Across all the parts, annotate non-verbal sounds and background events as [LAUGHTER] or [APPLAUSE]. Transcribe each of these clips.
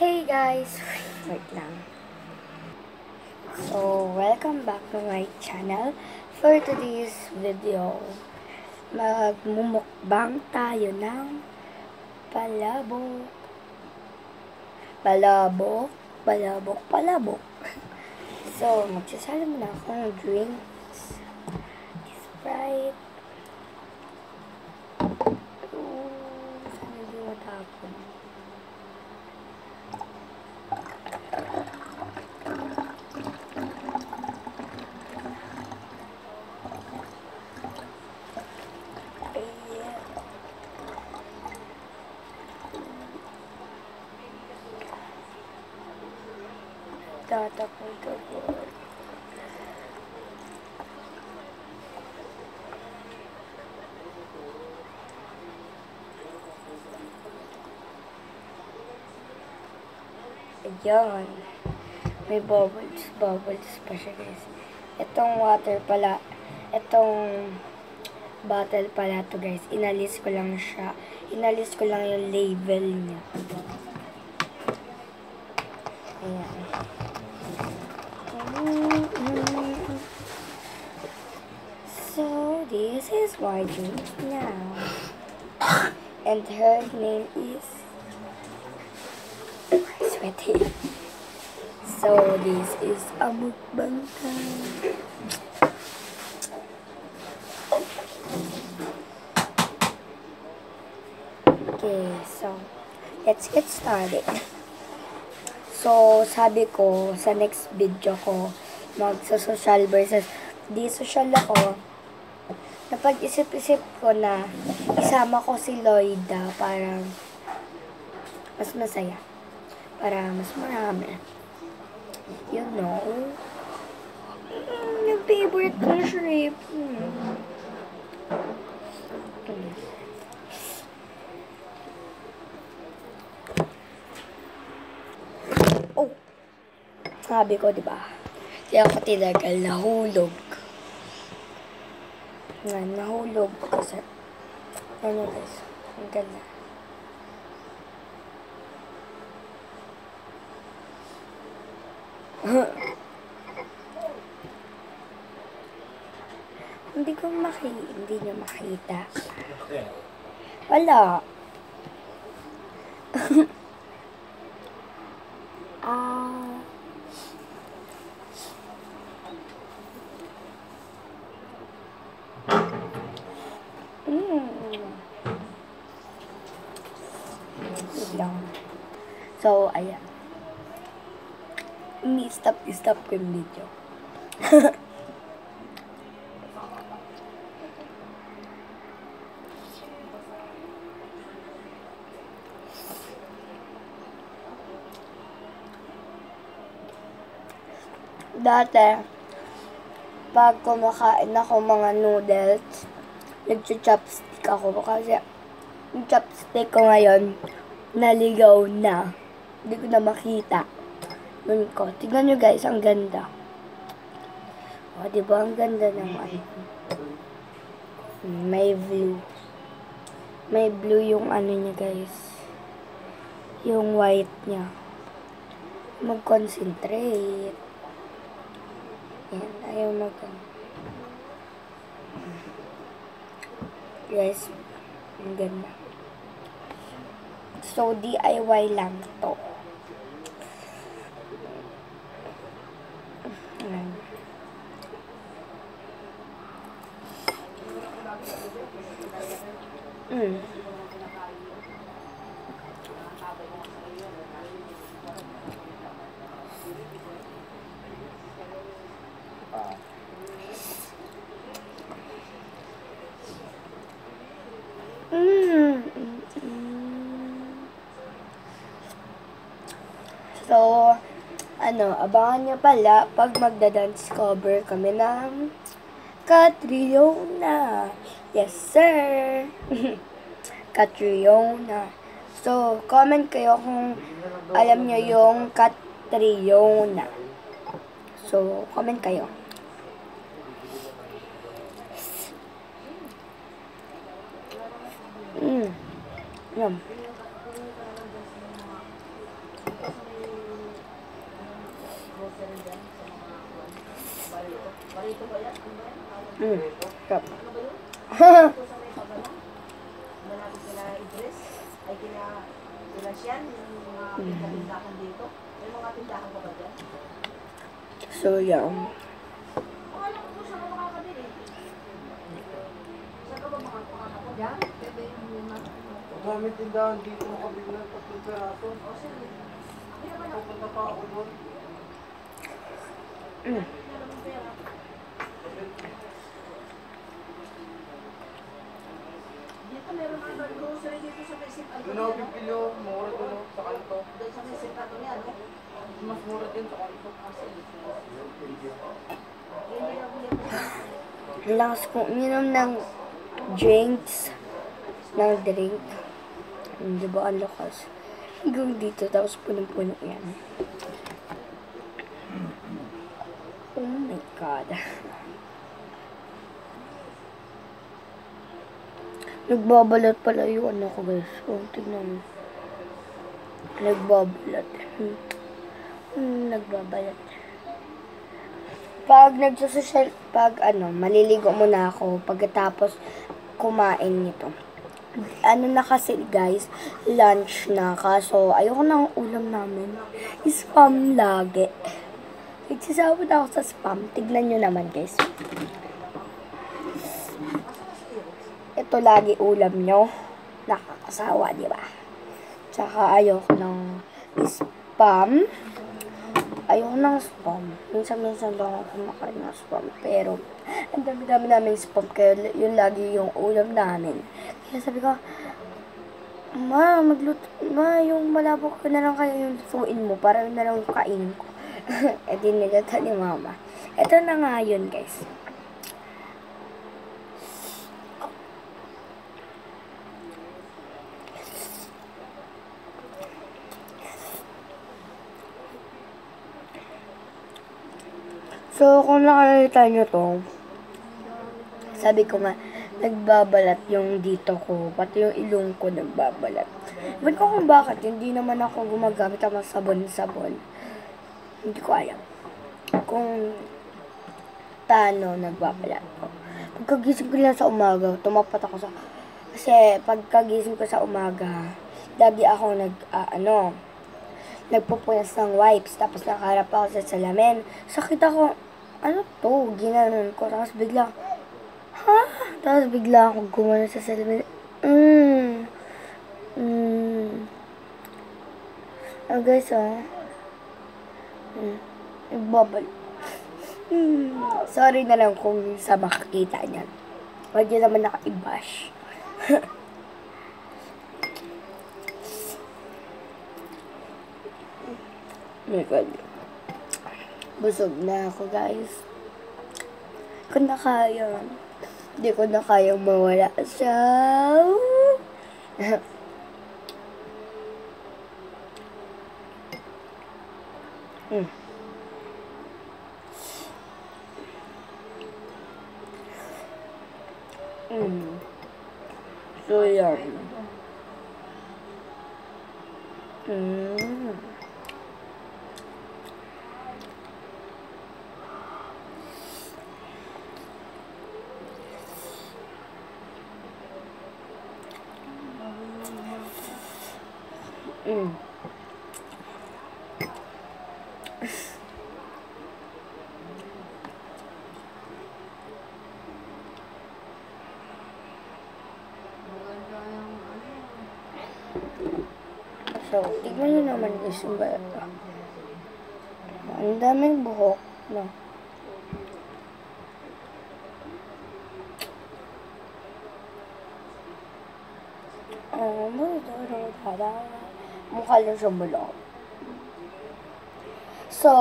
Hey guys! [LAUGHS] Wait lang. So, welcome back to my channel. For today's video, magmumukbang tayo ng palabok. Palabok, palabok, palabok. [LAUGHS] So, magsasala muna ako ng drinks. Sprite. Ooh, sana hindi matapon. Ayan. Tatapon ka po. Ayan. May bubbles. Bubbles pa siya guys. Itong water pala. Itong bottle pala to guys. Inalis ko lang siya. Inalis ko lang yung label niya. This is drink now. And her name is... Sweaty. So, this is a mukbang time. Okay, so, let's get started. So, sabi ko, sa next video ko, magsa-social versus di social ako, napag-isip-isip ko na isama ko si Lloyda para mas masaya. Para mas marami. You know? Mm, yung favorite kong shrimp. Mm. Mm. Oh! Sabi ko, di ba? Di ako tinagal, nahulog. Nga, nahulog kasi. Ano guys, ang ganda. [LAUGHS] hindi ko maki, hindi niyo makita. Wala. [LAUGHS] Ah. Mm. Wait lang. So, ayan. Ni-stop, stop ko yung video. [LAUGHS] Dati, pag kumakain ako mga noodles, nag-chopstick ako kasi yung chopstick ko ngayon, naligaw na. Hindi ko na makita. Nun ko. Tignan nyo guys, ang ganda. O, di ba ang ganda ano? May blue. May blue yung ano niya guys. Yung white niya. Mag-concentrate. Yan, ayaw mag Guys, ang ganda. So, DIY lang to. Ayan. Mm. Mm. So, ano, abangan nyo pala pag magda-dance cover kami ng Catriona. Yes, sir! [LAUGHS] Catriona. So, comment kayo kung alam nyo yung Catriona. So, comment kayo. Mm. Yum. Mm. Kap. Malapit sila Idris, ay kina sila Sian, yung mga tindahan dito. May mga tindahan ka ba dyan? so, yeah. Ko yung lima. Dami tindahan dito ng tatlong peraso. Pupunta pa ako doon. Mm. meron ng pera. Dito meron mga grocery dito sa sip. Doon ako bibili yung mura doon oh, sa kanto. Doon sa may sip ato niya, no? Mas mura din sa kanto. Ko. Lakas kong uminom ng drinks. Ng drink. Hindi ba ang lakas? Hanggang dito, tapos punong-puno yan. Oh my God. Nagbabalat pala yung ano ko guys. Oh, tignan mo. Nagbabalat. Hmm. Hmm, nagbabalat. Pag nagsusocial, pag ano, maliligo muna ako pagkatapos kumain nito. Ano na kasi guys, lunch na kaso ayoko ang ulam namin. Spam lagi. Nagsasabot ako sa spam. Tignan nyo naman guys. Ito lagi ulam nyo. Nakakasawa, di ba? Tsaka ayoko ng spam. Ayoko ng spam. Minsan-minsan lang ako kumakain ng spam. Pero, ang dami-dami namin spam. Kaya yun lagi yung ulam namin. Kaya sabi ko, Ma, magluto, ma, yung malabok ko na lang kaya yung lutuin mo para na lang kainin ko. [LAUGHS] e di nilata ni mama. Ito na nga yun, guys. So, kung nakakita nyo to, sabi ko nga, nagbabalat yung dito ko, pati yung ilong ko nagbabalat. Ba't ko kung bakit, hindi naman ako gumagamit ng sabon-sabon. Hindi ko alam. Kung paano nagbabalat ko. Pagkagising ko lang sa umaga, tumapat ako sa... Kasi pagkagising ko sa umaga, lagi ako nag, ah, ano, nagpupunas ng wipes, tapos nakaharap ako sa salamin. Sakit ako, ano to, ginanon ko, tapos bigla, ha? Tapos bigla ako gumano sa salamin. Mm. Mm. Oh, guys, oh. Mm. Nagbabal. Mm. Sorry na lang kung sa makakita niyan. Huwag niyo naman naka-bash. [LAUGHS] my God. Busog na ako, guys. Kung na kaya. Hindi ko na kaya mawala siya. mm. Mm. So, yan. Mm. Mm. So, tignan nyo naman guys yung bata. Ang daming buhok, no? Oh, mukha lang siya bulok. So,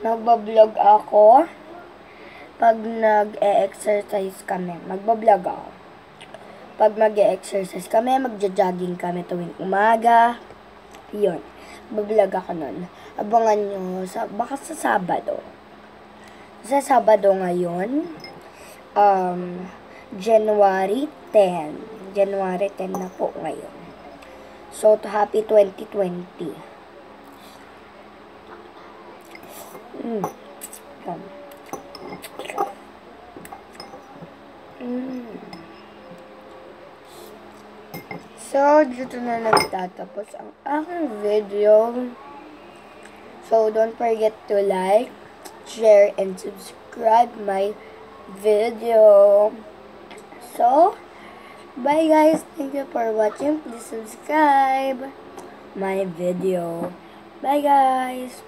nagbablog ako pag nag-e-exercise kami. Magbablog ako. Pag mag-e-exercise kami, magja-jogging kami tuwing umaga. Yun. Bablog ako nun. Abangan nyo, sa, baka sa Sabado. Sa Sabado ngayon, um, January 10. January 10 na po ngayon. So, to happy 2020. Mm. Mm. So, dito na nagtatapos ang aking video. So, don't forget to like, share, and subscribe my video. So, bye guys. Thank you for watching. Please subscribe my video. Bye guys.